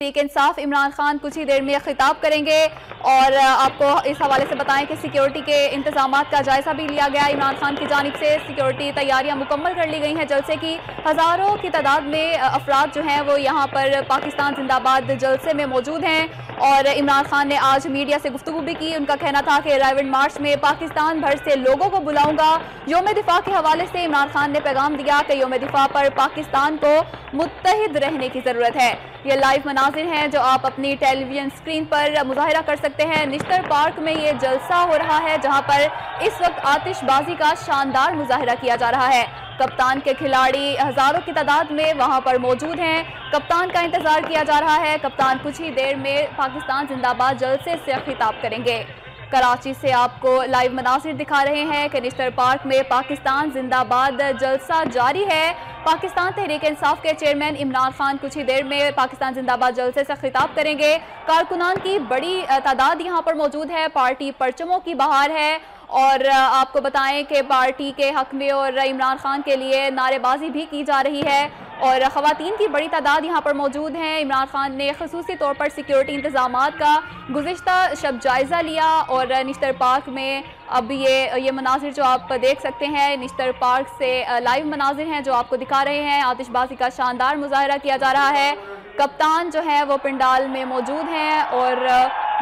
تحریک انصاف عمران خان کچھ ہی دیر میں خطاب کریں گے اور آپ کو اس حوالے سے بتائیں کہ سیکیورٹی کے انتظامات کا جائزہ بھی لیا گیا عمران خان کی جانب سے۔ سیکیورٹی تیاریاں مکمل کر لی گئی ہیں، جلسے کی ہزاروں کی تعداد میں افراد جو ہیں وہ یہاں پر پاکستان زندہ باد جلسے میں موجود ہیں۔ اور عمران خان نے آج میڈیا سے گفتگو بھی کی۔ ان کا کہنا تھا کہ رائیونڈ مارچ میں پاکستان بھر سے لوگوں کو بلاؤں گا۔ یوم دفاع کے حوالے سے عمران خان نے پیغام دیا کہ یوم دفاع پر پاکستان کو متحد رہنے کی ضرورت ہے۔ یہ لائیو مناظر ہیں جو آپ اپنی ٹیلی ویژن سکرین پر مظاہرہ کر سکتے ہیں۔ نشتر پارک میں یہ جلسہ ہو رہا ہے جہاں پر اس وقت آتش بازی کا شاندار مظاہرہ کیا جا رہا ہے۔ کپتان کے کھلاڑی ہزاروں کی تعداد میں وہاں پر موجود ہیں۔ کپتان کا انتظار کیا جا رہا ہے۔ کپتان کچھ ہی دیر میں پاکستان زندہ باد جلسے سے خطاب کریں گے۔ کراچی سے آپ کو لائیو مناظر دکھا رہے ہیں۔ کنشتر پارک میں پاکستان زندہ باد جلسہ جاری ہے۔ پاکستان تحریک انصاف کے چیئرمین عمران خان کچھ ہی دیر میں پاکستان زندہ باد جلسے سے خطاب کریں گے۔ کارکنان کی بڑی تعداد یہاں پر موجود ہے۔ پارٹی پرچموں کی بہار ہے۔ اور آپ کو بتائیں کہ پارٹی کے حق میں اور عمران خان کے لیے نعرے بازی بھی کی جا رہی ہے اور خواتین کی بڑی تعداد یہاں پر موجود ہیں۔ عمران خان نے خصوصی طور پر سیکیورٹی انتظامات کا گزشتہ شب جائزہ لیا اور نشتر پارک میں اب یہ یہ مناظر جو آپ دیکھ سکتے ہیں، نشتر پارک سے لائیو مناظر ہیں جو آپ کو دکھا رہے ہیں۔ آتش بازی کا شاندار مظاہرہ کیا جا رہا ہے۔ کپتان جو ہے وہ پنڈال میں موجود ہیں اور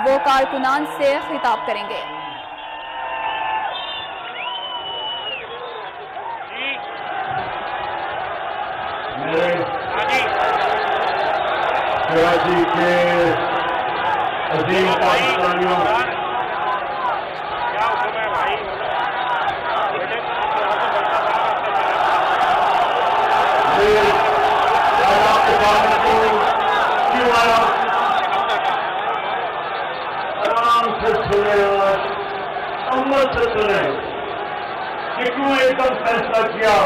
وہ کارکنان سے خطاب کریں گے۔ کراچی کے عظیم پاکستانیوں آرام سے سنے اور عمل سے سنے کہ کیوں ایک دم فیصلہ کیا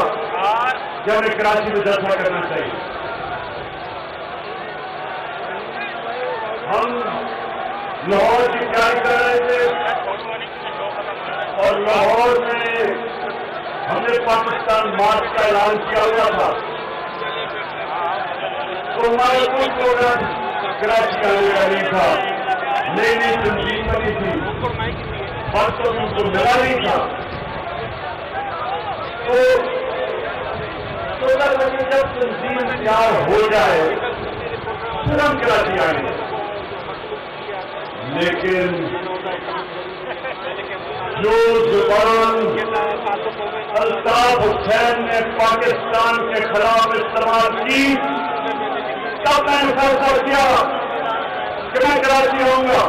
کہ ہمیں کراچی میں جلسہ کرنا چاہیے ہم لاہور کی تیاری کر رہے تھے اور لاہور میں ہم نے پاکستان مارچ کا اعلان کیا ہوا تھا۔ تو ہمارا کوئی پروگرام کراچی آنے کا نہیں تھا۔ نئی نئی تنظیم بنی تھی۔ اور تو ان کو ملا نہیں تھا۔ تو سولہ بجے جب تنظیم تیار ہو جائے، پھر ہم کراچی آئیں گے لیکن جو زبان الطاف حسین نے پاکستان کے خلاف استعمال کی، تب میں نے فیصلہ کیا کہ میں کراچی آؤں گا۔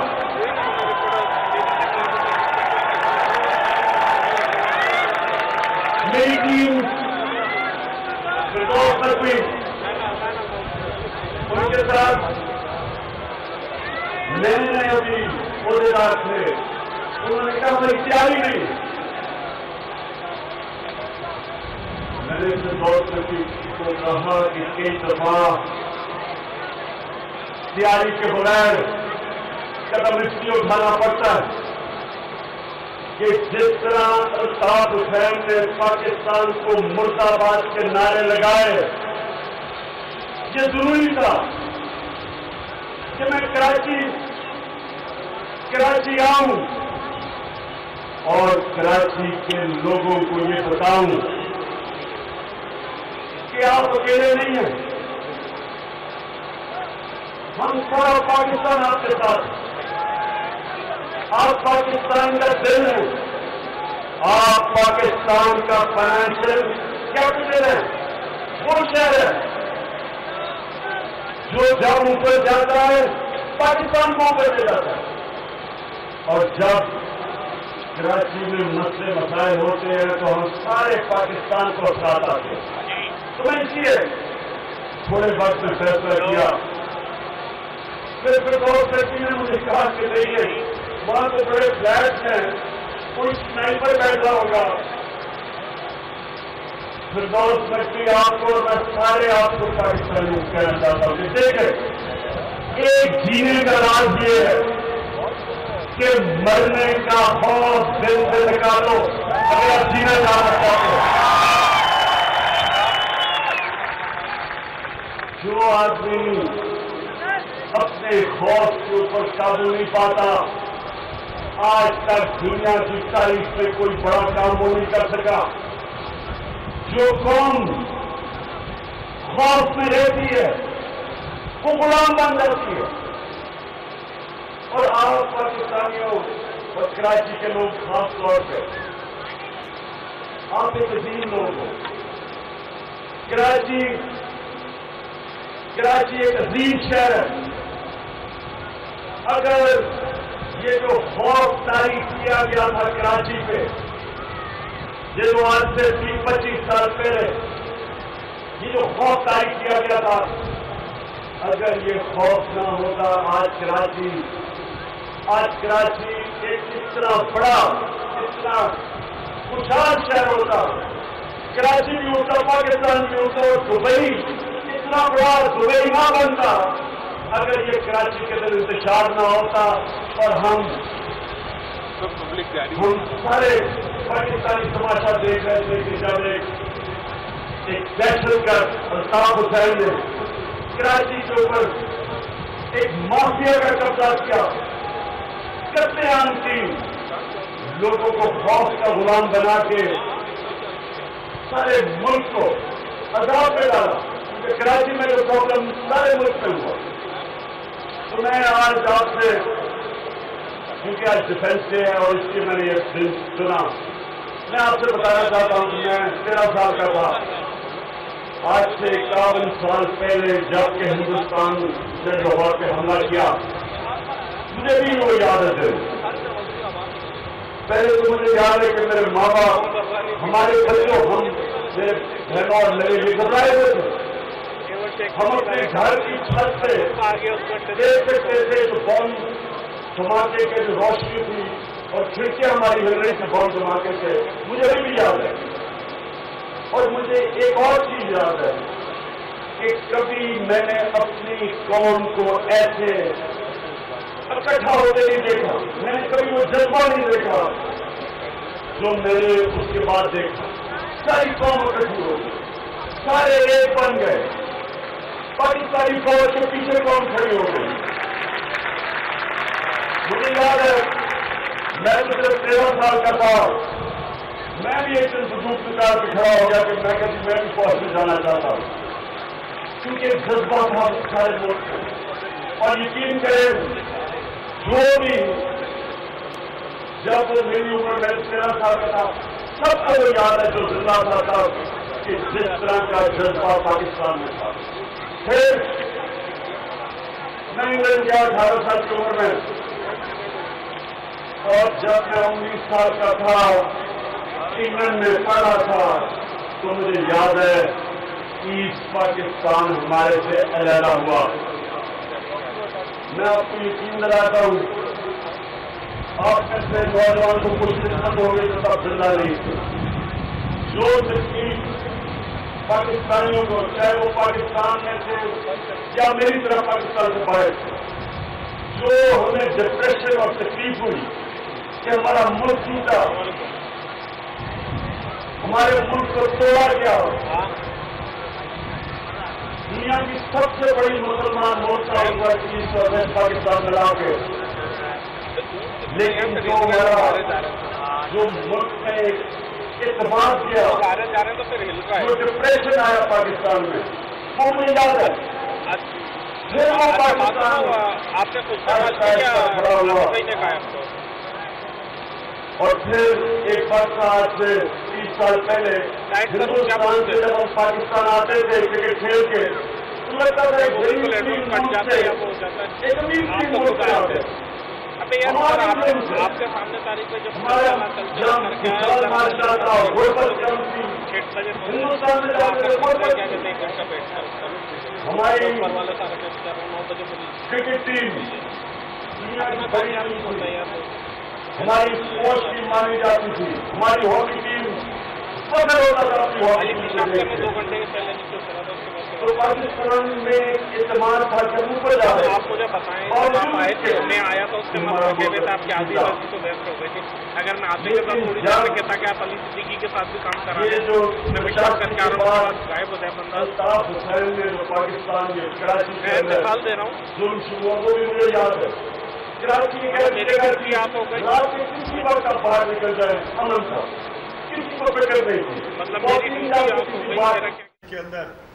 میری ٹیم پر بھی ان کے ساتھ میں نے ابھی عہدے دار تھے انہوں نے کہا میری تیاری نہیں میں نے اسے بہت کسی کو کہا کہ کئی دفعہ تیاری کے بغیر قدم اس لیے اٹھانا پڑتا ہے کہ جس طرح الطاف حسین نے پاکستان کو مرد آباد کے نعرے لگائے یہ ضروری تھا کہ میں کراچی کراچی آؤں اور کراچی کے لوگوں کو یہ بتاؤں کہ آپ اکیلے نہیں ہیں۔ ہم سارا پاکستان آپ کے ساتھ آپ پاکستان کا دل ہیں۔ آپ پاکستان کا فائنینشیل کیپٹل ہے وہ شہر ہے جو جب اوپر جاتا ہے، پاکستان کو اوپر لے جاتا ہے اور جب کراچی میں مسئلے مسائل ہوتے ہیں تو ہم سارے پاکستان کو ساتھ آتے ہیں۔ تو میں اس لیے تھوڑے وقت میں فیصلہ کیا۔ پھر پھر بہت لڑکی نے مجھے کہا کہ نہیں وہاں تو بڑے فلیٹ ہیں، کوئی سنائپر بیٹھا ہوگا۔ پھر دوست لڑکی آپ کو، میں سارے آپ کو پاکستانی کہنا چاہتا ہوں دیکھیں۔ ایک جینے کا راز یہ ہے۔ کہ مرنے کا خوف دل سے نکالو، اگر آپ جینا چاہنا چاہتے ہو جو آدمی اپنے خوف کے اوپر قابو نہیں پاتا، آج تک دنیا کی تاریخ میں کوئی بڑا کام وہ نہیں کر سکا۔ جو قوم خوف میں رہتی ہے، وہ غلام بن جاتی ہے۔ اور آپ پاکستانیوں اور کراچی کے لوگ خاص طور پہ، آپ ایک عظیم لوگ ہو کراچی کراچی ایک عظیم شہر ہے۔ اگر یہ جو خوف تاریخ کیا گیا تھا کراچی پہ، یہ جو آج سے تیس پچیس سال پہلے یہ جو خوف تاریخ کیا گیا تھا، اگر یہ خوف نہ ہوتا، آج کراچی آج کراچی ایک اتنا بڑا اتنا خوشحال شہر ہوتا، کراچی بھی ہوتا، پاکستان بھی ہوتا، اور دبئی، اتنا بڑا دبئی نہ بنتا، اگر یہ کراچی کے اندر انتشار نہ ہوتا اور ہم ہم سارے پاکستانی تماشا دیکھ رہے تھے کہ جب ایک ایک دہشت گرد الطاف حسین نے کراچی کے اوپر ایک مافیا کا قبضہ کیا۔ کرتے عام کی لوگوں کو خوف کا غلام بنا کے سارے ملک کو عذاب میں ڈالا۔ کیونکہ کراچی میں جو پرابلم سارے ملک میں ہوا۔ تو میں آج آپ سے کیونکہ آج ڈیفینس ڈے ہے اور اس کی میں نے یہ دن سنا۔ میں آپ سے بتانا چاہتا ہوں کہ میں تیرہ سال کا تھا۔ آج سے اکاون سال پہلے جبکہ ہندوستان نے لاہور پہ حملہ کیا۔ مجھے بھی وہ یاد ہے پہلے تو مجھے یاد ہے کہ میرے ماں باپ ہمارے بچوں، ہم میرے بہنوں اور میرے لیے گھبرائے ہوئے تھے۔ ہم اپنے گھر کی چھت سے دیکھ سکتے تھے جو بم دھماکے کے جو روشنی تھی اور کھڑکیاں ہماری مل رہی تھی بم دھماکے سے۔ مجھے ابھی بھی یاد ہے۔ اور مجھے ایک اور چیز یاد ہے کہ کبھی میں نے اپنی قوم کو ایسے اکٹھا ہوتے نہیں دیکھا۔ میں نے کبھی وہ جذبہ نہیں دیکھا جو میں نے اس کے بعد دیکھا۔ ساری قوم اکٹھی ہو گئی۔ سارے ایک بن گئے۔ پاکستانی فوج کے پیچھے قوم کھڑی ہو گئی۔ مجھے یاد ہے، میں تو صرف تیرہ سال کا تھا۔ میں بھی ایک دن بزرگ نکال کے کھڑا ہو گیا کہ میں کہتی میں بھی فوج میں جانا چاہتا ہوں۔ کیونکہ جذبہ تھا سارے ملک اور یقین کریں جو بھی جب وہ میری عمر میں تیرہ سال کا تھا سب کو وہ یاد ہے جو زندہ تھا تھا کہ جس طرح کا جذبہ پاکستان میں تھا۔ پھر میں انگلینڈ گیا اٹھارہ سال کی عمر میں۔ اور جب میں انیس سال کا تھا، انگلینڈ میں پڑھا تھا، تو مجھے یاد ہے، ایسٹ پاکستان ہمارے سے علیحدہ ہوا۔ میں آپ کو یقین دلاتا ہوں آپ میں نوجوان کو کچھ خدمت ہو گئی تو تب زندہ نہیں۔ جو تکلیف پاکستانیوں کو، چاہے وہ پاکستان میں تھے یا میری طرف پاکستان سے باہر تھے، جو ہمیں ڈپریشن اور تکلیف ہوئی کہ ہمارا ملک ٹوٹا، ہمارے ملک کو توڑا گیا۔ دنیا کی سب سے بڑی مسلمان ملک کا ہوا چیز اور ویسٹ پاکستان ملا کے لیکن جو ہمارا جو ملک میں اعتماد کیا، جو ڈپریشن آیا پاکستان میں، وہ مجھے یاد ہے۔ پھر وہ پاکستان آپ نے اور پھر ایک بار کا آج سے تیس سال پہلے، ہندوستان سے جب ہم پاکستان آتے تھے، کرکٹ کھیل کے ابھی یہ سر آپ کے سامنے تاریخ میں جب تھی ہماری کرکٹ ٹیم۔ دنیا کی بڑی ٹیم تھی ہماری فوج ٹیم مانی جاتی تھی۔ ہماری ہاکی ٹیم۔ کے دو گھنٹے کے پہلے تو پاکستان میں اعتماد تھا کہ اوپر جا رہے آپ مجھے بتائیں تھے میں آیا تو اس کے مطلب یہ تھا آپ کی آدھی غلطی تو بحث ہو گئی تھی اگر میں آدمی کے ساتھ تھوڑی دیر میں کہتا کہ آپ علی صدیقی کے ساتھ بھی کام کرا رہے جو میں وشواس کر کے آ رہا ہوں غائب ہو جائے بندہ۔ پاکستان میں کراچی میں مثال دے رہا ہوں۔ ظلم شروع وہ بھی مجھے یاد ہے۔ کراچی کی آپ ہو گئی۔ میں کسی وقت آپ باہر نکل جائے امن تھا۔ کسی کو فکر نہیں مطلب کے اندر۔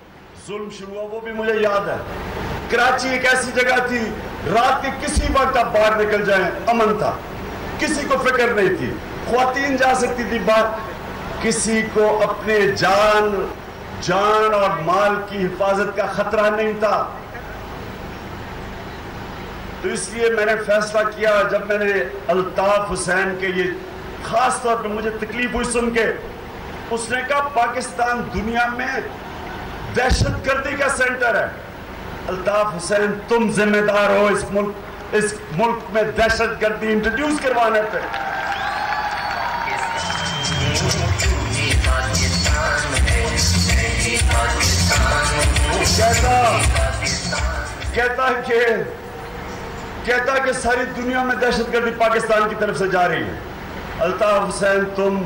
ظلم شروع ہوا، وہ بھی مجھے یاد ہے۔ کراچی ایک ایسی جگہ تھی، رات کے کسی وقت آپ باہر نکل جائیں، امن تھا۔ کسی کو فکر نہیں تھی۔ خواتین جا سکتی تھی بات کسی کو اپنے جان جان اور مال کی حفاظت کا خطرہ نہیں تھا۔ تو اس لیے میں نے فیصلہ کیا، جب میں نے الطاف حسین کے یہ خاص طور پہ مجھے تکلیف ہوئی سن کے، اس نے کہا، پاکستان دنیا میں دہشت گردی کا سینٹر ہے۔ الطاف حسین، تم ذمہ دار ہو اس ملک اس ملک میں دہشت گردی انٹروڈیوس کروانے پہ۔ کہتا کہتا کہ کہتا کہ ساری دنیا میں دہشت گردی پاکستان کی طرف سے جا رہی ہے۔ الطاف حسین، تم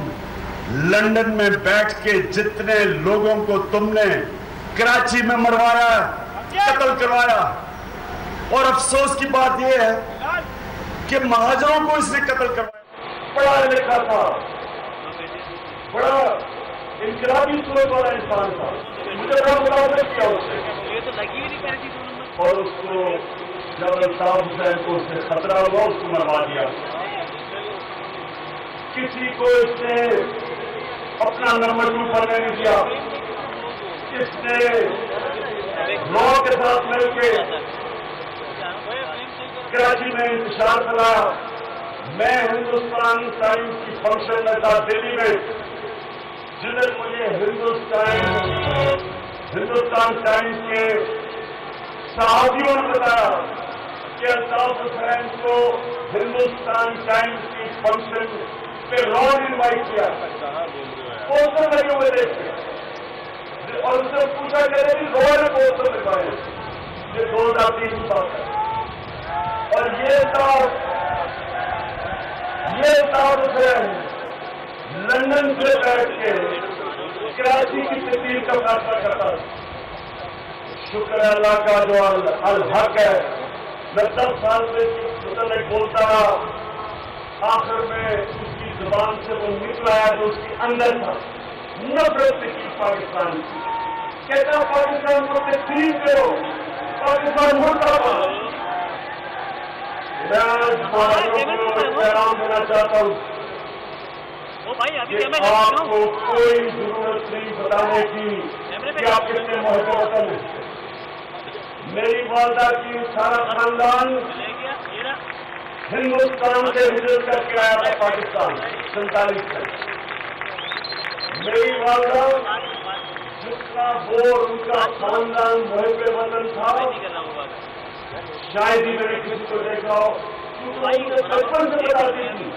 لندن میں بیٹھ کے جتنے لوگوں کو تم نے کراچی میں مروایا قتل کروایا. اور افسوس کی بات یہ ہے کہ مہاجروں کو اس نے قتل کروایا. پڑھا لکھا تھا. بڑا انقلابی سوچ والا انسان تھا. مجھے بڑا ملازمت کیا اس نے. یہ تو لگی بھی نہیں کر رہی تھی اور اس کو جب الطاف حسین کو اس سے خطرہ ہوا اس کو مروا دیا. کسی کو اس نے اپنا نمبر ٹو پر نہیں دیا. اس نے لوگوں کے ساتھ مل کے کراچی میں انتشار کرایا میں ہندوستان ٹائمز کی فنکشن میں تھا دلی میں جنہیں مجھے ہندوستان ہندوستان ٹائمز کے صحابیوں نے بتایا کہ الطاف حسین کو ہندوستان ٹائمز کی فنکشن پہ رونگ انوائٹ کیا پوسٹر لگے ہوئے دیکھتے اور اس سے پوچھا کہ رہے رو نے پوسٹر لگوائے یہ دو ہزار تین کی بات ہے۔ اور یہ تھا یہ تھا حسین لندن سے بیٹھ کے کراچی کی تبدیل کا فیصلہ کرتا تھا شکر اللہ کا جو الحق ہے۔ میں دس سال سے متعلق بولتا رہا۔ آخر میں اس کی زبان سے وہ نکلا ہے جو اس کے اندر تھا۔ نفرت کی پاکستان۔ کی کہتا پاکستان کو تقسیم کرو۔ پاکستان باد میں دینا چاہتا ہوں۔ آپ کو کوئی ضرورت نہیں بتانے کی کہ آپ کتنے محب وطن ہیں۔ میری والدہ کی سارا خاندان ہندوستان سے ہجرت کر کے آیا تھا پاکستان سینتالیس سے میری والدہ جس کا وہ ان کا خاندان محب وطن تھا، شاید ہی میں نے کسی کو دیکھا ہو بچپن سے بتاتی تھی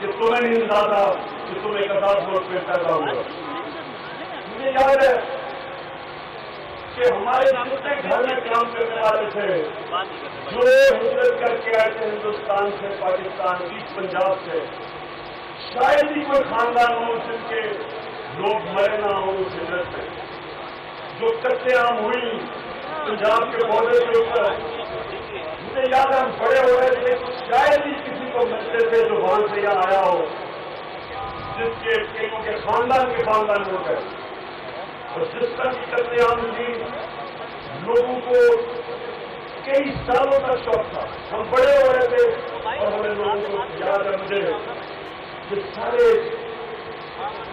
کہ تمہیں نہیں آتا کہ تم ایک آزاد ووٹ پہ پیدا ہوا مجھے یاد ہے کہ ہمارے جتنے گھر میں کام کرنے والے تھے، جو ہجرت کر کے آئے تھے ہندوستان سے، پاکستان، ایسٹ پنجاب سے۔ شاید ہی کوئی خاندان ہو، جن کے لوگ مرے نہ ہوں اس ہجرت سے جو کچے عام ہوئی پنجاب کے بارڈر کے اوپر مجھے یاد ہے، ہم بڑے ہو رہے تھے شاید ہی کسی کو ملتے تھے جو وہاں سے یہاں آیا ہو، جس کے کئیوں کے خاندان کے خاندان ہو گئے۔ اور جس طرح کی قتل عام ہوئی لوگوں کو کئی سالوں کا شوق تھا۔ ہم بڑے ہو رہے تھے اور ہمیں لوگوں کو یاد ہے، مجھے کہ سارے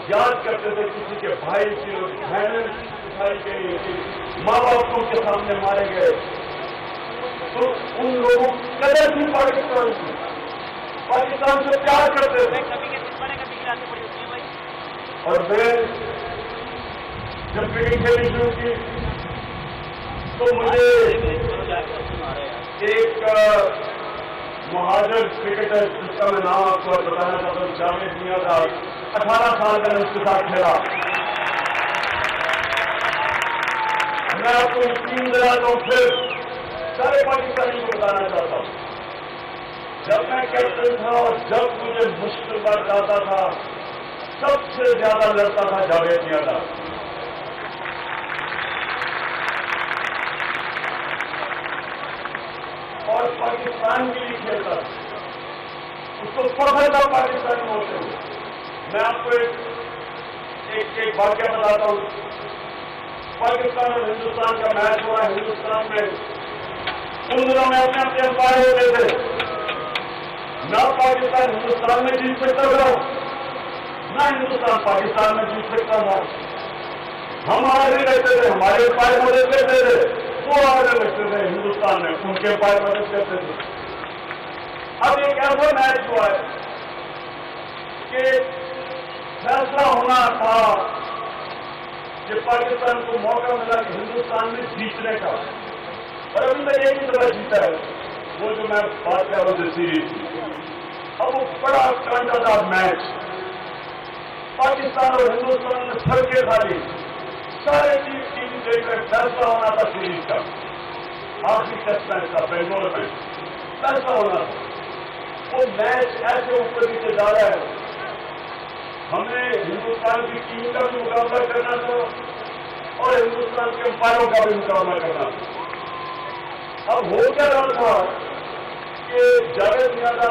یاد کرتے تھے کسی کے بھائی کی بہنیں اٹھائی گئی ماں باپ کو ان کے سامنے مارے گئے۔ تو ان لوگوں کی قدر تھی پاکستان کی۔ پاکستان سے پیار کرتے تھے۔ اور میں جب کرکٹ کھیلنی شروع کی تو مجھے ایک مہاجر کرکٹر جس کا میں نام آپ کو بتانا چاہتا ہوں جامع دنیا کا اٹھارہ سال کا میں اس کے ساتھ کھیلا۔ میں آپ کو یقین دلاتا ہوں، پھر سارے پاکستانی کو بتانا چاہتا ہوں۔ جب میں کیپٹن تھا اور جب مجھے مشکل بات آتا تھا، سب سے زیادہ لڑتا تھا جاوید یادہ اور پاکستان کے لیے کھیلتا تھا اس کو فخر تھا پاکستانی ہوتے ہوئے میں آپ کو ایک ایک واقعہ بتاتا ہوں پاکستان اور ہندوستان کا میچ ہوا ہندوستان میں ان دنوں میں اپنے اپنے امپائر ہوتے تھے نہ پاکستان ہندوستان میں جیت سکتا تھا نہ ہندوستان پاکستان میں جیت سکتا تھا ہم آگے رہتے تھے ہمارے امپائر مدد تھے وہ آگے رہتے تھے ہندوستان میں، ان کے امپائر مدد کرتے تھے اب ایک ایسا میچ ہوا ہے کہ فیصلہ ہونا تھا کہ پاکستان کو موقع ملا کہ ہندوستان میں جیتنے کا۔ اور ابھی میں ایک طرح جیتا ہے، وہ جو میں بات کر رہا ہوں سیریز اب وہ بڑا کنٹا تھا میچ پاکستان اور ہندوستان میں سڑکیں خالی سارے ٹیم ٹیم دیکھ فیصلہ ہونا تھا سیریز کا آخری ٹیسٹ میچ تھا بنگلور میں فیصلہ ہونا تھا وہ میچ ایسے اوپر نیچے جا رہا ہے ہمیں ہندوستان کی ٹیم کا بھی مقابلہ کرنا تھا اور ہندوستان کے امپائروں کا بھی مقابلہ کرنا تھا اب ہو کیا رہا تھا کہ جاوید یادہ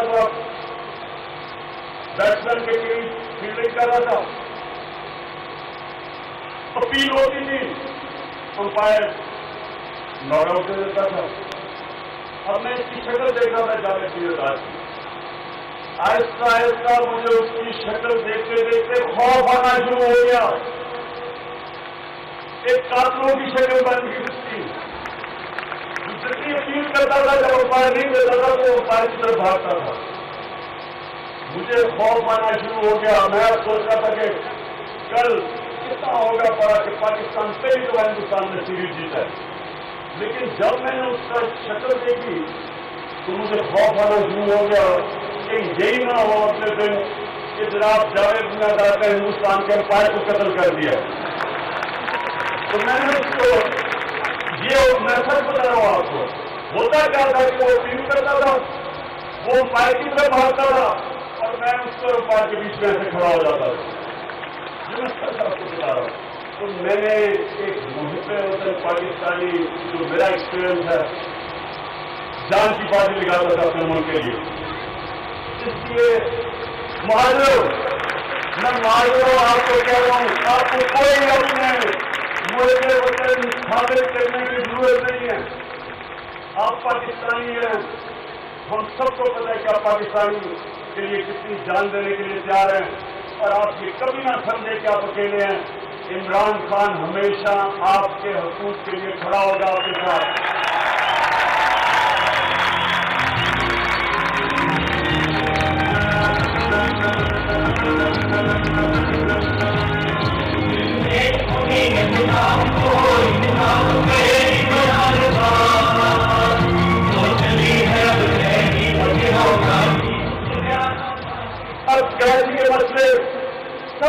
بیٹسمین کے لیے فیلڈنگ کر رہا تھا اپیل ہوتی تھی۔ امپائر ناٹ آؤٹ دے دیتا تھا۔ اب میں اس کی شکل دیکھ رہا تھا جاوید یادہ کی آہستہ آہستہ مجھے اس کی شکل دیکھتے دیکھتے خوف آنا شروع ہو گیا۔ ایک قاتلوں کی شکل بن گئی اس کی۔ جتنی اپیل کرتا تھا، جب امپائر نہیں دیتا تھا، تو امپائر کی طرف بھاگتا تھا۔ مجھے خوف آنا شروع ہو گیا۔ میں سوچ رہا تھا کہ کل کتنا ہوگا پڑا کہ پاکستان پہلی تو ہندوستان میں سیریز جیتا ہے۔ لیکن جب میں نے اس کا شکل دیکھی تو مجھے خوف آنا شروع ہو گیا کہ یہی نہ ہو اپنے دن کہ جناب جاوید میں کر ہندوستان کے امپائر کو قتل کر دیا تو میں نے اس کو یہ میں بتا رہا ہوں آپ کو۔ ہوتا کیا تھا کہ وہ ٹیم کرتا تھا، وہ امپائر کی طرف بھاگتا تھا اور میں اس کو امپائر کے بیچ میں ایسے کھڑا ہو جاتا تھا۔ کو بتا رہا ہوں تو میں نے ایک محب وطن پاکستانی جو میرا ایکسپیرئنس ہے، جان کی بازی لگاتا تھا اپنے ملک کے لیے۔ اس لیے مہاجر میں مہاجر آپ کو کہہ رہا ہوں، آپ کو کوئی اپنے ملک وطن ثابت کرنے کی ضرورت نہیں ہے۔ آپ پاکستانی ہیں۔ ہم سب کو پتہ ہے کہ آپ پاکستانی کے لیے کتنی جان دینے کے لیے تیار ہیں۔ اور آپ یہ کبھی نہ سمجھے کہ آپ اکیلے ہیں۔ عمران خان ہمیشہ آپ کے حقوق کے لیے کھڑا ہوگا آپ کے ساتھ اب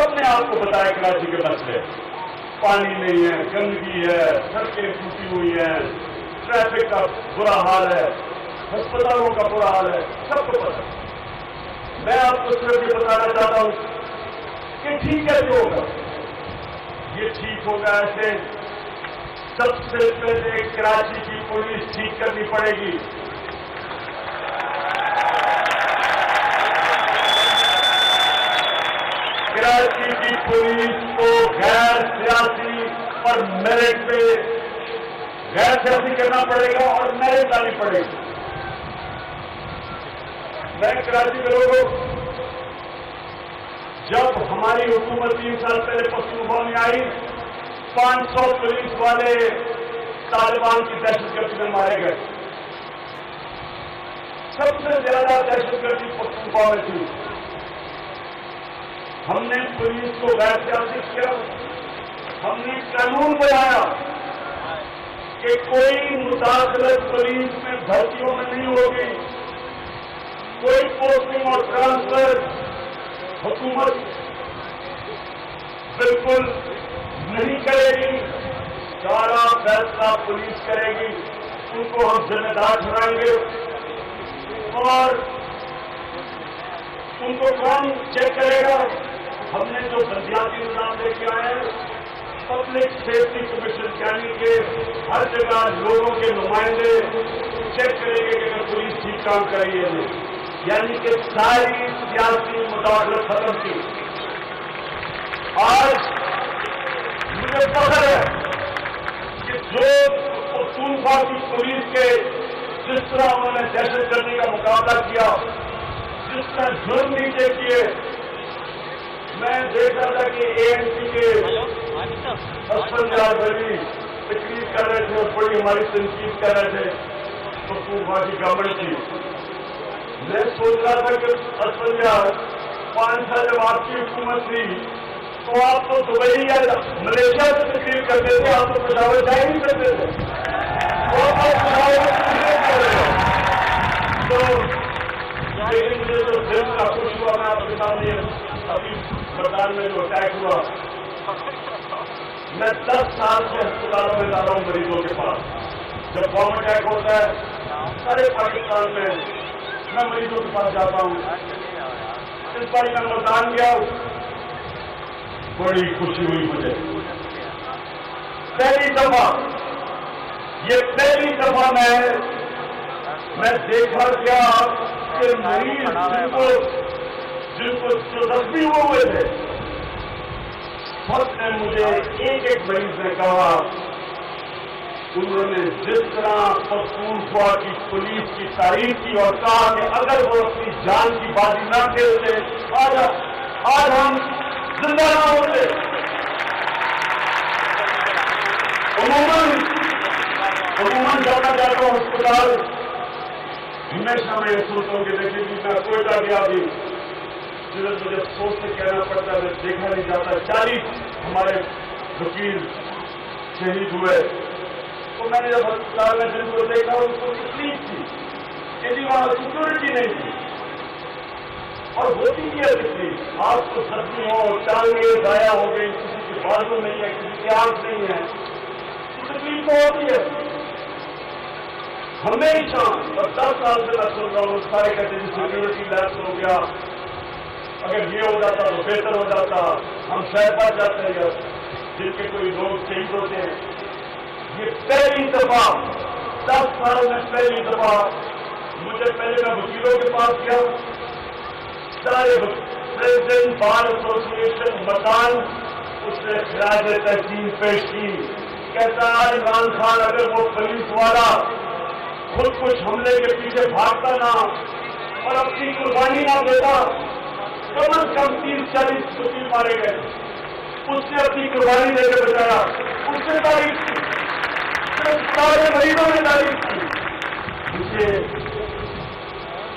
سب نے آپ کو بتایا کراچی کے مسئلے پانی نہیں ہے، گندگی ہے، سڑکیں ٹوٹی ہوئی ہیں، ٹریفک کا برا حال ہے، ہسپتالوں کا برا حال ہے، سب کو پتا میں آپ کو صرف یہ بتانا چاہتا ہوں کہ ٹھیک ہے جو ہوگا۔ یہ ٹھیک ہوگا ایسے سب سے پہلے کراچی کی پولیس ٹھیک کرنی پڑے گی۔ کراچی کی پولیس کو غیر سیاسی اور میرٹ پہ غیر سیاسی کرنا پڑے گا اور میرٹ لانی پڑے گی میں کراچی کے لوگوں جب ہماری حکومت تین سال پہلے پختونخوا میں آئی، پانچ سو پولیس والے طالبان کی دہشت گردی میں مارے گئے۔ سب سے زیادہ دہشت گردی پختونخوا میں تھی۔ ہم نے پولیس کو غیر سیاسی کیا، ہم نے قانون بنایا کہ کوئی مداخلت پولیس میں بھرتیوں میں نہیں ہوگی، کوئی پوسٹنگ اور ٹرانسفر حکومت بالکل نہیں کرے گی، سارا فیصلہ پولیس کرے گی، ان کو ہم ذمہ دار ٹھہرائیں گے۔ اور ان کو کون چیک کرے گا؟ ہم نے جو بلدیاتی نظام لے کے آئے پبلک سیفٹی کمیشن یعنی کہ ہر جگہ لوگوں کے نمائندے چیک کریں گے کہ اگر پولیس ٹھیک کام کر رہی ہے یعنی کہ ساری سیاسی مداخلت ختم کی۔ آج مجھے فخر ہے کہ جو پختونخوا کی پولیس کے جس طرح انہوں نے دہشت گردی کا مقابلہ کیا، جس طرح جرم نیچے کیے میں دیکھ رہا تھا کہ اے این سی کے تقریر کر رہے تھے اور بڑی ہماری تنقید کر رہے تھے۔ پختونخوا کی گورنمنٹ کی۔ میں سوچ رہا تھا کہ اسپن جار پانچ سال جب آپ کی حکومت تھی تو آپ تو دبئی یا ملیشیا سے تقریر کرتے تھے آپ تو پشاور جائے نہیں کرتے تھے۔ تو لیکن مجھے جو دل کا خوش ہوا میں آپ کے سامنے ابھی مردان میں جو اٹیک ہوا، میں دس سال سے ہسپتالوں میں جا رہا ہوں مریضوں کے پاس۔ جب بام اٹیک ہوتا ہے، سارے پاکستان میں میں مریضوں کے پاس جاتا ہوں۔ اس بار میں مردان گیا۔ بڑی خوشی ہوئی مجھے۔ پہلی دفعہ، یہ پہلی دفعہ میں میں دیکھا کیا کہ مریض جن کو جن کو زخمی ہوئے تھے۔ سب نے مجھے ایک ایک مریض نے کہا، انہوں نے جس طرح پختونخوا کی پولیس کی تعریف کی اور کہا کہ اگر وہ اپنی جان کی بازی نہ کھیلتے، آج آج ہم زندہ نہ ہوتے۔ عموماً عموماً جانا جاتا ہوں اسپتال ہمیشہ میں یہ سوچتا ہوں کہ دیکھیں جی میں کوئٹہ گیا بھی صرف مجھے سوچ سے کہنا پڑتا ہے میں دیکھا نہیں جاتا۔ چالیس ہمارے وکیل شہید ہوئے۔ تو میں نے جب اسپتال میں جن کو دیکھا، ان کو تکلیف تھی۔ کہ جی وہاں سیکورٹی نہیں تھی۔ اور ہوتی کیا تکلیف آپ کو سبزی ہو ٹانگیں ضائع ہو گئی کسی کی بازو نہیں ہے، کسی کی آنکھ نہیں ہے۔ تکلیف تو ہوتی ہے۔ ہمیشہ اور دس سال سے میں سن رہا ہوں، سارے کہتے ہیں سیکورٹی لیپس ہو گیا۔ اگر یہ ہو جاتا تو بہتر ہو جاتا۔ ہم شہر جاتے ہیں جن کے کوئی لوگ شہید ہوتے ہیں۔ یہ پہلی دفعہ، دس سال میں پہلی دفعہ مجھے پہلے میں وکیلوں کے پاس گیا۔ سارے پریزیڈنٹ بار ایسوسیشن، مکان، اس نے خراج تحقیق پیش کی۔ کہتا ہے، عمران خان، اگر وہ پولیس والا خود کچھ حملے کے پیچھے بھاگتا نہ، اور اپنی قربانی نہ دیتا کم از کم تین چالیس وکیل مارے گئے۔ اس نے اپنی قربانی دے کے بچایا۔ اس نے تعریف کی۔ سارے مریضوں نے تعریف کی۔ مجھے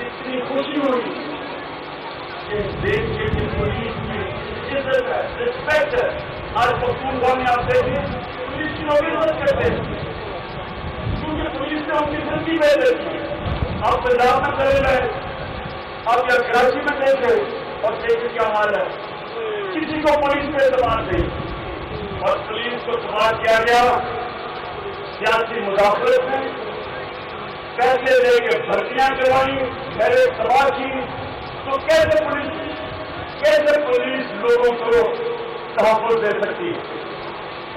اتنی خوشی ہوئی کہ دیش کے بھی پولیس کی عزت ہے رسپیکٹ ہے۔ آج پختونخوا میں آپ دیکھیں پولیس کی لوگ عزت کرتے ہیں کیونکہ پولیس نے ان کی زندگی میں دیکھی آپ پنجاب میں چلے گئے، آپ یا کراچی میں دیکھیں اور دیکھیں کیا حال ہے۔ کسی کو پولیس پہ اعتماد نہیں۔ اور پولیس کو اعتماد کیا گیا؟ سیاسی مداخلت میں۔ پیسے لے کے بھرتیاں کروائی میرے تباہ کی۔ تو کیسے پولیس کیسے پولیس لوگوں کو تحفظ دے سکتی؟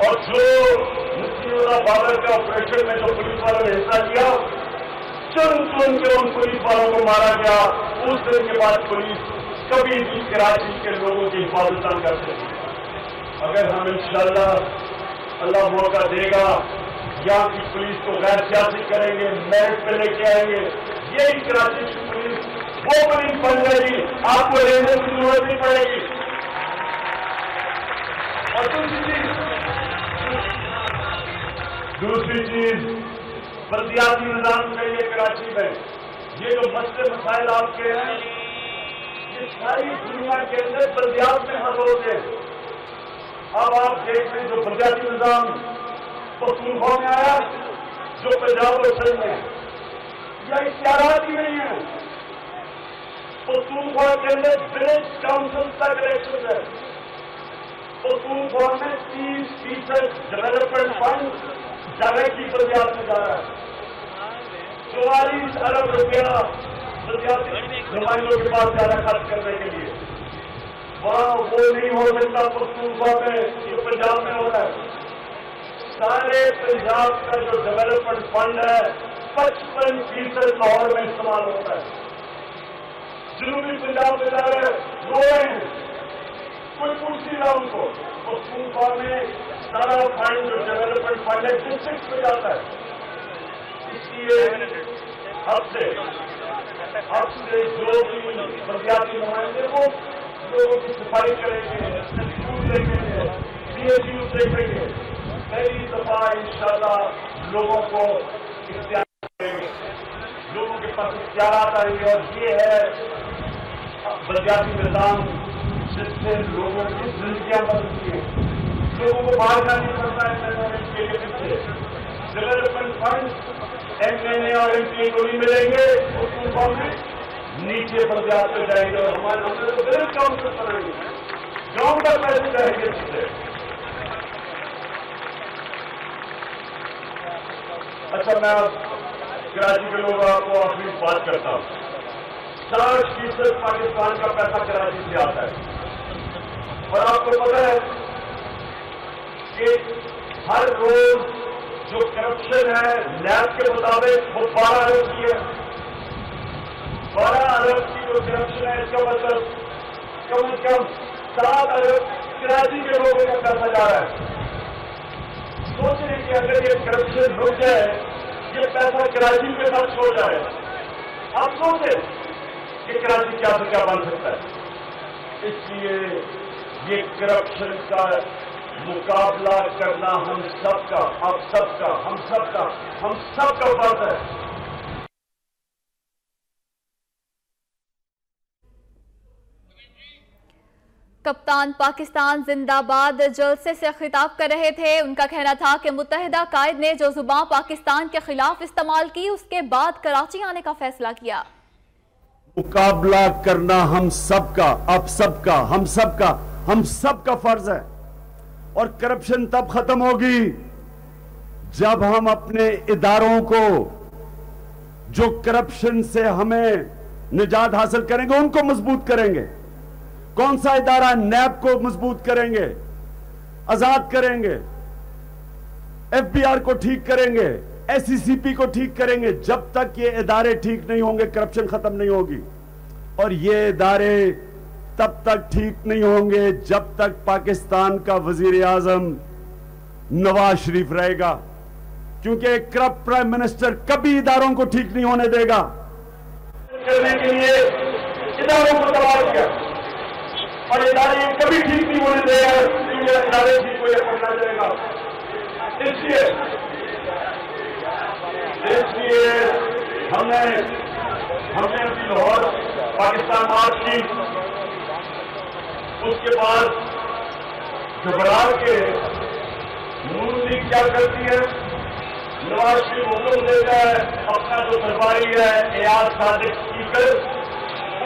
اور جو مفتی اللہ بابر کے آپریشن میں جو پولیس والوں نے حصہ لیا، چن چن کے ان پولیس والوں کو مارا گیا۔ اس دن کے بعد پولیس کبھی بھی کراچی کے لوگوں کی حفاظت نہ کر سکتی اگر ہم انشاءاللہ اللہ موقع دے گا، یہاں کی پولیس کو غیر سیاسی کریں گے میرٹ پہ لے کے آئیں گے یہی کراچی کی پولیس وہ پولیس بن جائے گی۔ آپ کو رہنے کی ضرورت نہیں پڑے گی۔ اور دوسری چیز دوسری چیز بلدیاتی نظام چاہیے کراچی میں یہ جو مسئلے مسائل آپ کے ہیں یہ ساری دنیا کے اندر بلدیات میں حل ہوتے ہیں اب آپ دیکھ رہے جو بلدیاتی نظام پختونخوا میں آیا، جو پنجاب اور سندھ میں یا اختیارات ہی نہیں ہیں۔ پختونخوا کے اندر ولیج کاؤنسل تک الیکشن ہے۔ پختونخوا میں تیس فیصد ڈیولپمنٹ فنڈ جگہ کی بلدیات میں جا رہا ہے۔ چوالیس ارب روپیہ بلدیاتی کے پاس زیادہ خرچ کرنے کے لیے۔ وہاں وہ نہیں ہو سکتا پختونخوا میں جو پنجاب میں ہو رہا ہے۔ سارے پنجاب کا جو ڈیولپمنٹ فنڈ ہے، پچپن فیصد لاہور میں استعمال ہوتا ہے۔ جنوبی پنجاب میں جا رہے رو رہے ہیں۔ کوئی پوچھ نہیں رہا ان کو۔ پختونخوا میں سارا فنڈ جو ڈیولپمنٹ فنڈ ہے، ڈسٹرکٹ میں جاتا ہے۔ اس لیے اب اب سے جو بھی بلدیاتی نمائندے وہ لوگوں کی صفائی کریں گے، اسکول دیکھیں گے پی ایچ یو دیکھیں گے، پہلی دفعہ انشاءاللہ لوگوں کو اختیار کریں گے۔ لوگوں کے پاس اختیارات آئیں گے اور یہ ہے بلدیاتی نظام جس سے لوگوں کی زندگیاں بدلتی ہیں۔ لوگوں کو باہر جانا پڑتا ہے development fund M N A اور ایم پی کو نہیں ملیں گے پختونخوا میں نیچے بلدیات پہ جائیں گے اور ہمارے ہم کو کریں گے۔ گاؤں کا پیسے جائیں گے اچھا میں اب کراچی کے لوگ آپ کو اپنی بات کرتا ہوں۔ ساٹھ فیصد پاکستان کا پیسہ کراچی سے آتا ہے۔ اور آپ کو پتا ہے کہ ہر روز جو کرپشن ہے نیب کے مطابق وہ بارہ ارب کی ہے بارہ ارب کی جو کرپشن ہے، اس کا مطلب کم از کم سات ارب کراچی کے لوگوں کا پیسہ جا رہا ہے۔ سوچنے کہ اگر یہ کرپشن رک جائے، یہ پیسہ کراچی کے ساتھ چھوڑ جائے۔ آپ سوچیں کہ کراچی کیا سے کیا بن سکتا ہے۔ اس لیے یہ کرپشن کا مقابلہ کرنا ہم سب کا آپ سب کا ہم سب کا ہم سب کا فرض ہے۔ کپتان پاکستان زندہ باد جلسے سے خطاب کر رہے تھے۔ ان کا کہنا تھا کہ متحدہ قائد نے جو زبان پاکستان کے خلاف استعمال کی اس کے بعد کراچی آنے کا فیصلہ کیا۔ مقابلہ کرنا ہم سب کا آپ سب کا ہم سب کا ہم سب کا فرض ہے۔ اور کرپشن تب ختم ہوگی جب ہم اپنے اداروں کو جو کرپشن سے ہمیں نجات حاصل کریں گے، ان کو مضبوط کریں گے۔ کون سا ادارہ نیب کو مضبوط کریں گے، آزاد کریں گے ایف بی آر کو ٹھیک کریں گے ایس سی سی پی کو ٹھیک کریں گے، جب تک یہ ادارے ٹھیک نہیں ہوں گے کرپشن ختم نہیں ہوگی۔ اور یہ ادارے تب تک ٹھیک نہیں ہوں گے جب تک پاکستان کا وزیر اعظم نواز شریف رہے گا، کیونکہ ایک کرپٹ پرائم منسٹر کبھی اداروں کو ٹھیک نہیں ہونے دے گا۔ کرنے کے لیے اداروں کو تباہ کیا۔ اور ادارے کبھی ٹھیک نہیں ہونے دے گا ادارے ٹھیک کو یہ جائے گا اس لیے اس لیے ہم نے ہم نے ابھی لاہور، پاکستان مارچ کی اس کے بعد گھبرا کے نون لیگ کیا کرتی ہے نواز شریف حکم دیتا ہے اپنا جو درباری ہے، ایاز صادق اسپیکر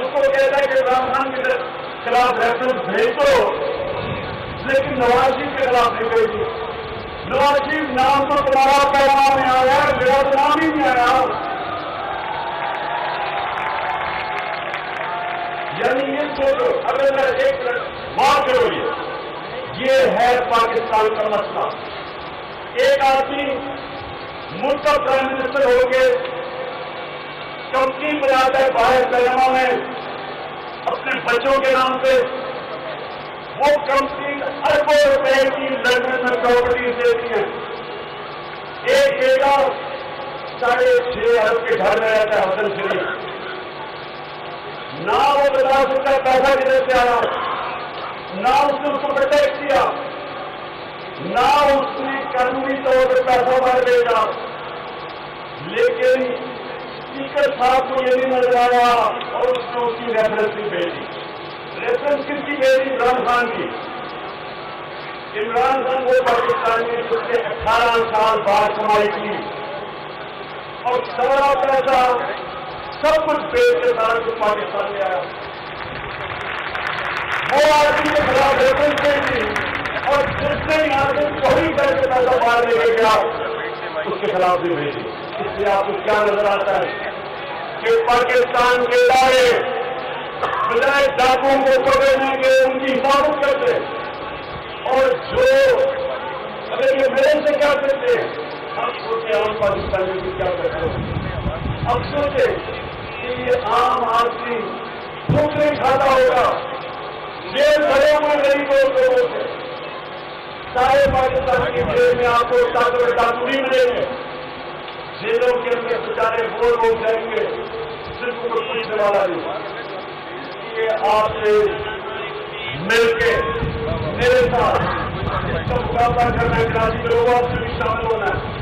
اس کو کہتا ہے کہ عمران خان کے خلاف ریفرنس بھیج دو، لیکن نواز شریف کے خلاف نہیں بھیجی۔ نواز شریف نام تو تمہارا پیغام میں آیا ہے میرا نام ہی نہیں آیا۔ یعنی یہ سوچو، اگر میں ایک بات کرو یہ یہ ہے پاکستان کا مسئلہ۔ ایک آدمی ملک کا پرائم منسٹر ہو کے کمپنی بناتا ہے، باہر سینما میں اپنے بچوں کے نام پہ۔ وہ کمپنی اربوں روپے کی لندن میں پراپرٹی دیتی ہے۔ ایک بیٹا ساڑھے چھ ارب کے گھر میں رہتا ہے، حسن شریف۔ نہ وہ بتا سکتا پیسہ کدھر سے آیا. نہ اس نے اس کو پروٹیکٹ کیا. نہ اس نے قانونی طور پر پیسہ بھر بھیجا. لیکن اسپیکر صاحب کو یہ نہیں نظر آیا اور اس نے اس کی ریفرنس نہیں بھیجی ریفرنس کس کی بھیجی عمران خان کی. عمران خان وہ پاکستانی جس نے اٹھارہ سال بعد کمائی کی اور سارا پیسہ سب کچھ بیچ کے سارا کچھ پاکستان میں آیا۔ وہ آدمی کے خلاف ریفرنس بھیجی اور جس نے یہاں سے چوری کر پیسہ باہر لے کے گیا۔ اس کے خلاف بھی بھیجی۔ اس لیے آپ کو کیا نظر آتا ہے کہ پاکستان کے ادارے بجائے ڈاکوں کو پکڑنے کے ان کی حفاظت کرتے اور جو اگر یہ میرے سے کیا کرتے ہیں اب سوچے عام پاکستانی کی کیا کرتے ہیں۔ سوچے کہ یہ عام آدمی ٹھوکریں کھاتا ہوگا۔ جیل بھرے ہوئے غریبوں لوگوں سے۔ سارے پاکستان کی جیل میں آپ کو طاقت ڈاکو نہیں ملیں گے جیلوں کے اندر بیچارے وہ لوگ جائیں گے۔ صرف کو پوچھنے والا نہیں یہ آپ سے مل کے میرے ساتھ اس کا مقابلہ کرنا ہے۔ کراچی کے لوگوں سے بھی شامل ہونا ہے۔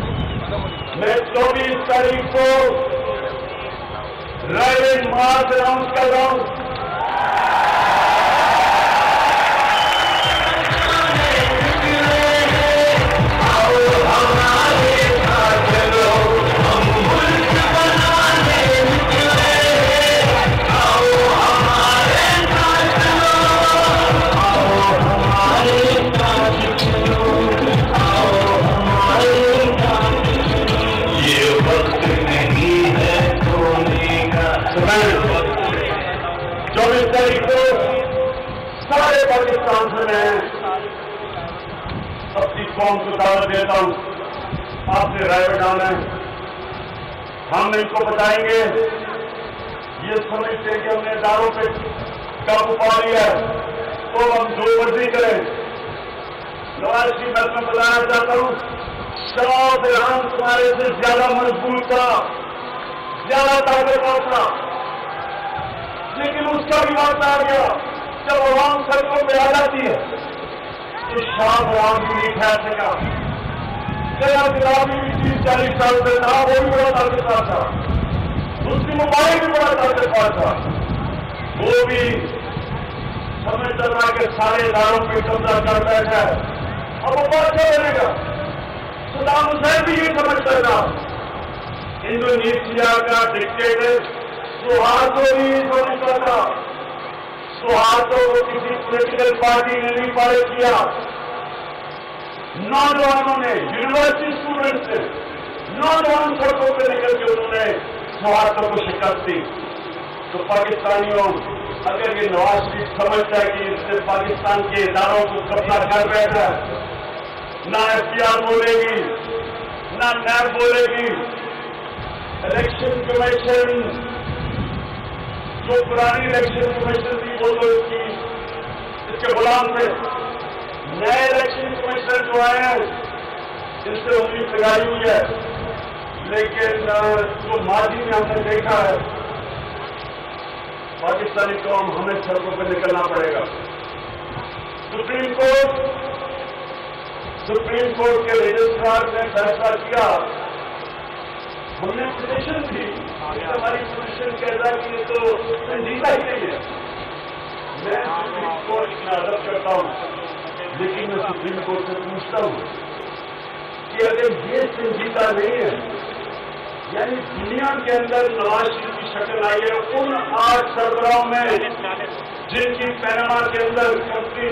میں چوبیس تاریخ کو رائے جماعت اناؤنس کر رہا قوم کو دعوت دیتا ہوں۔ آپ نے رائے بٹھانا ہے۔ ہم ان کو بتائیں گے۔ یہ سمجھتے ہیں کہ ہم نے اداروں پہ قابو پا لیا ہے۔ تو ہم جو مرضی کریں۔ نواز کی بات میں بتانا چاہتا ہوں۔ شاہ رام تمہارے سے زیادہ مضبوط تھا۔ زیادہ طاقتور تھا۔ لیکن اس کا بھی وقت آ گیا۔ جب عوام سڑکوں پہ آ جاتی ہے۔ تو رام ٹھہر سکا بھی تیس چالیس سال سے تھا وہ بھی بڑا طاقتور تھا اس کی موبائل بھی بڑا تھا وہ بھی کہ سارے اداروں پہ قبضہ کر بیٹھا ہے وہ بنے گا صدام حسین بھی یہ سمجھتا تھا انڈونیشیا کا ڈکٹیٹر سہارتو بھی سمجھتا تھا سہارتو کو کسی پولیٹیکل پارٹی نے نہیں پارے کیا۔ نوجوانوں نے یونیورسٹی اسٹوڈنٹس نے، نوجوان سڑکوں پہ نکل کے انہوں نے سہارتو کو شکست دی۔ تو پاکستانیوں، اگر یہ نواز شریف سمجھتا ہے کہ اس نے پاکستان کے اداروں کو قبضہ کر بیٹھا نہ ایف پی آر بولے گی، نہ نیب بولے گی۔ الیکشن کمیشن جو پرانی الیکشن کمیشن تھی وہ تو اس کی، اس کے غلام تھے۔ نئے الیکشن کمیشن جو آئے ہیں اس سے امید لگائی ہوئی ہے۔ لیکن جو ماضی میں ہم نے دیکھا ہے، پاکستانی قوم ہمیں سڑکوں پہ نکلنا پڑے گا۔ سپریم کورٹ سپریم کورٹ کے رجسٹرار نے فیصلہ کیا۔ ہم نے پوزیشن تھی ہماری پوزیشن کہتا کہ یہ تو سنجیدہ ہی نہیں ہے۔ میں سپریم کورٹ کی ادب کرتا ہوں، لیکن میں سپریم کورٹ سے پوچھتا ہوں کہ اگر یہ سنجیدہ نہیں ہے یعنی دنیا کے اندر نواز شریف کی شکل آئی ہے، ان آٹھ سربراہوں میں جن کی پینما کے اندر کمپنی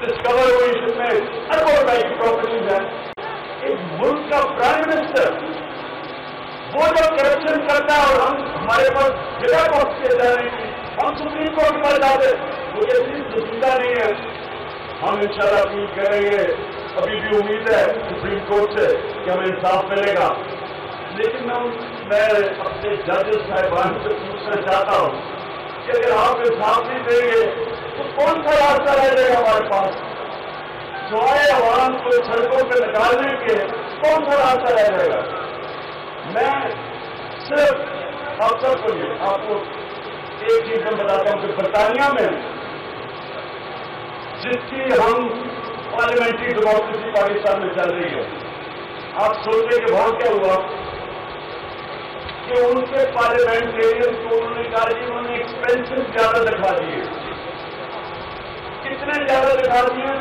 ڈسکور ہوئی، جس میں اربوں روپئے کی پراپرٹیز ہے ایک ملک کا پرائم منسٹر وہ جو کرپشن کرتا ہے اور ہم ہمارے پاس بنا پہنچ کے جا رہے ہیں۔ ہم سپریم کورٹ پر جاتے وہ یہ چیز سویدھا نہیں ہے۔ ہم انشاءاللہ اپیل کریں گے ابھی بھی امید ہے، سپریم کورٹ سے کہ ہمیں انصاف ملے گا۔ لیکن میں میں اپنے ججز، صاحبان سے پوچھنا چاہتا ہوں کہ اگر آپ انصاف نہیں دیں گے، تو کون سا راستہ رہ جائے گا ہمارے پاس؟ سوائے عوام کو سڑکوں پہ نکالنے کے کون سا راستہ رہ جائے گا؟ میں صرف آپ سب کو یہ آپ کو ایک چیز میں بتاتا ہوں کہ برطانیہ میں جس کی ہم پارلیمنٹری ڈیموکریسی پاکستان میں چل رہی ہے، آپ سوچیں کہ وہاں کیا ہوا؟ کہ ان کے پارلیمنٹرین کو انہوں نے کہا کہ انہوں نے ایکسپینسو زیادہ دکھا دیے۔ کتنے زیادہ دکھا دیے؟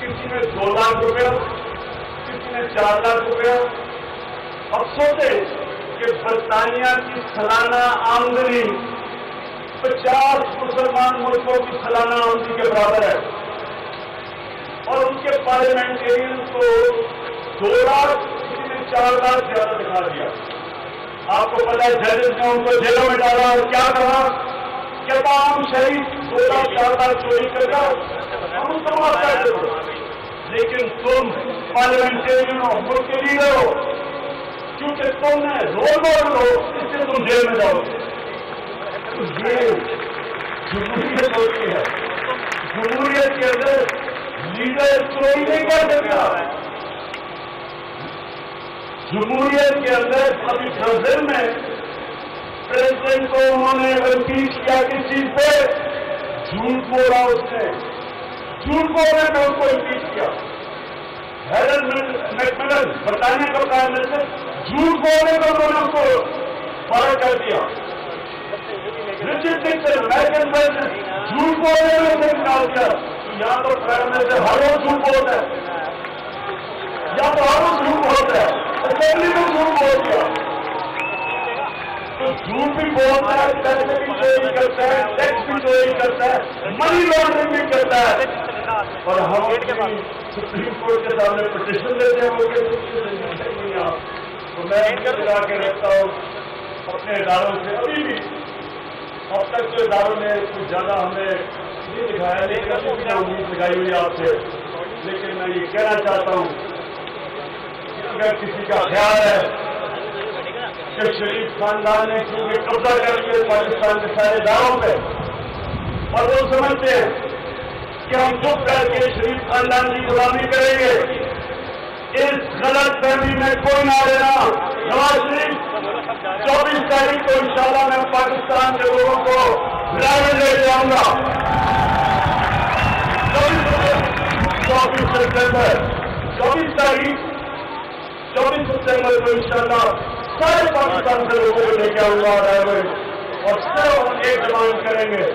کسی نے دو لاکھ روپیہ، کسی نے چار لاکھ روپیہ اب سوچے کہ برطانیہ کی سالانہ آمدنی پچاس مسلمان ملکوں کی سالانہ آمدنی کے برابر ہے اور ان کے پارلیمنٹرین کو دو لاکھ نے چار لاکھ زیادہ دکھا دیا۔ آپ کو پتا ہے ججز نے ان کو جیلوں میں ڈالا اور کیا کہا کہ تمام شہید دو لاکھ چار لاکھ چوری کر جاؤ ہم ان کو معاف کر لیکن تم پارلیمنٹرین ہو ملک کے لیڈر ہو۔ کیونکہ تم نے رول ماڈل ہو اس سے تم جیل میں جاؤ یہ جمہوریت ہوتی ہے جمہوریت کے اندر لیڈر کوئی نہیں کر سکتا جمہوریت کے اندر ابھی برازیل میں پریزیڈنٹ کو انہوں نے امپیچ کیا کس چیز پہ جھوٹ بولا اس نے جھوٹ بولنے میں ان کو امپیچ کیا ہیرن میکملن برطانیہ کا پرائم منسٹر جھوٹ بولنے میں انہوں نے اس کو فرق کر دیا۔ جھوٹ بولنے میں اسے نکال دیا یہاں تو پرائم منسٹر ہر روز جھوٹ بولتا ہے۔ یا تو ہر روز جھوٹ بولتا ہے۔ اسمبلی میں جھوٹ بول دیا۔ تو جھوٹ بھی بولتا ہے پیسے بھی چوری کرتا ہے ٹیکس بھی چوری کرتا ہے، منی لانڈرنگ بھی کرتا ہے۔ اور ہم سپریم کورٹ کے سامنے پٹیشن دیتے ہیں۔ وہ کہ نہیں آپ تو میں ان کے رکھتا ہوں اپنے اداروں سے ابھی بھی۔ اب تک تو اداروں نے کچھ زیادہ ہمیں نہیں دکھایا لیکن امید لگائی ہوئی آپ سے۔ لیکن میں یہ کہنا چاہتا ہوں کہ اگر کسی کا خیال ہے کہ شریف خاندان نے کیونکہ قبضہ کر لیا پاکستان کے سارے اداروں پہ، اور وہ سمجھتے ہیں کہ ہم چپ کر کے شریف خاندان کی غلامی کریں گے۔ اس غلط فہمی میں کوئی نہ لینا نواز شریف، چوبیس تاریخ کو انشاءاللہ میں پاکستان کے لوگوں کو ڈرائیور لے جاؤں گا۔ چوبیس سپٹمبر چوبیس تاریخ، چوبیس سپٹمبر کو انشاءاللہ سارے پاکستان کے لوگوں کو لے کے آؤں گا ڈرائیور اور سب ایک ڈیمانڈ کریں گے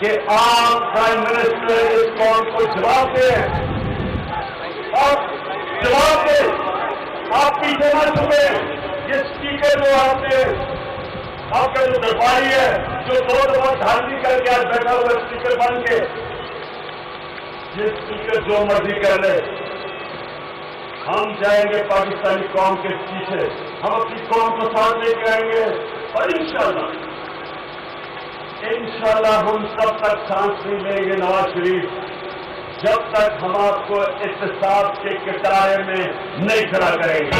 کہ آپ پرائم منسٹر اس قوم کو جواب دیں۔ اور جواب دیں آپ پیچھے نہ چھپے، یہ اسپیکر جو آپ کے آپ کا جو درباری ہے، جو دو دفعہ دھاندلی کر کے آج بیٹھا ہوا اسپیکر بن کے۔ یہ اسپیکر جو مرضی کر لے۔ ہم جائیں گے پاکستانی قوم کے پیچھے۔ ہم اپنی قوم کو ساتھ لے کے آئیں گے۔ اور انشاءاللہ انشاءاللہ ہم تب تک سانس نہیں لیں گے نواز شریف۔ جب تک ہم آپ کو احتساب کے کٹارے میں نہیں کھڑا کریں گے۔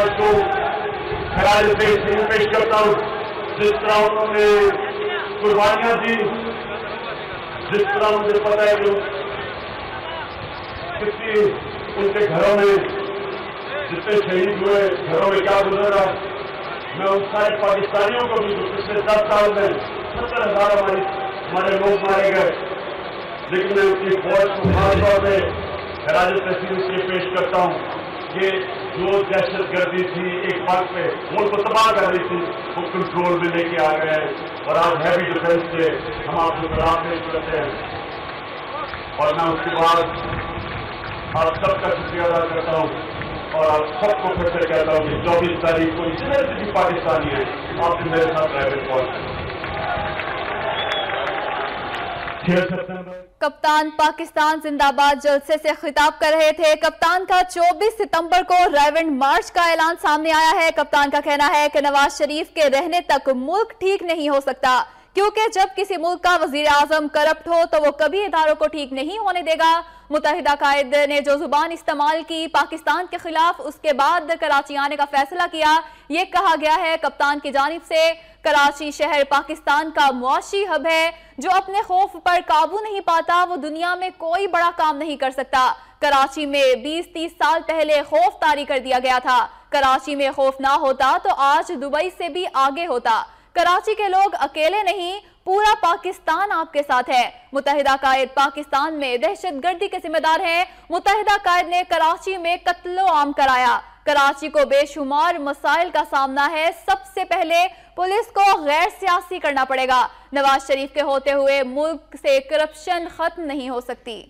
پاکستان کو خراج پیش پیش کرتا ہوں، جس طرح انہوں نے قربانیاں دی، جس طرح مجھے پتا ہے کہ کتنی ان کے گھروں میں جتنے شہید ہوئے، گھروں میں کیا گزرا۔ میں ان سارے پاکستانیوں کو بھی پچھلے دس سال میں ستر ہزار ہماری ہمارے لوگ مارے گئے۔ لیکن میں اپنی فوج کو خاص طور پہ خراج تحصیل اس لیے پیش کرتا ہوں کہ جو دہشت گردی تھی ایک وقت پہ، ملک کو تباہ کر رہی تھی۔ وہ کنٹرول میں لے کے آ گئے۔ ہیں اور آج ہیوی ڈیفینس سے ہم آپ کو خراب پیش کرتے ہیں اور میں اس کے بعد آپ سب کا شکریہ ادا کرتا ہوں۔ اور آپ سب کو پھر سے کہتا ہوں کہ چوبیس تاریخ کو جتنے سے بھی پاکستانی ہیں، آپ سے میرے ساتھ ڈرائیور پہنچ چھ ستمبر کپتان پاکستان زندہ باد جلسے سے خطاب کر رہے تھے۔ کپتان کا چوبیس ستمبر کو ریونڈ مارچ کا اعلان سامنے آیا ہے۔ کپتان کا کہنا ہے کہ نواز شریف کے رہنے تک ملک ٹھیک نہیں ہو سکتا۔ کیونکہ جب کسی ملک کا وزیر اعظم کرپٹ ہو تو وہ کبھی اداروں کو ٹھیک نہیں ہونے دے گا۔ متحدہ قائد نے جو زبان استعمال کی پاکستان کے خلاف اس کے بعد کراچی آنے کا فیصلہ کیا، یہ کہا گیا ہے کپتان کی جانب سے۔ کراچی شہر پاکستان کا معاشی ہب ہے۔ جو اپنے خوف پر قابو نہیں پاتا، وہ دنیا میں کوئی بڑا کام نہیں کر سکتا۔ کراچی میں بیس تیس سال پہلے خوف طاری کر دیا گیا تھا۔ کراچی میں خوف نہ ہوتا تو آج دبئی سے بھی آگے ہوتا۔ کراچی کے لوگ اکیلے نہیں، پورا پاکستان آپ کے ساتھ ہے۔ متحدہ قائد پاکستان میں دہشت گردی کے ذمہ دار ہیں۔ متحدہ قائد نے کراچی میں قتل و عام کرایا۔ کراچی کو بے شمار مسائل کا سامنا ہے۔ سب سے پہلے پولیس کو غیر سیاسی کرنا پڑے گا۔ نواز شریف کے ہوتے ہوئے ملک سے کرپشن ختم نہیں ہو سکتی۔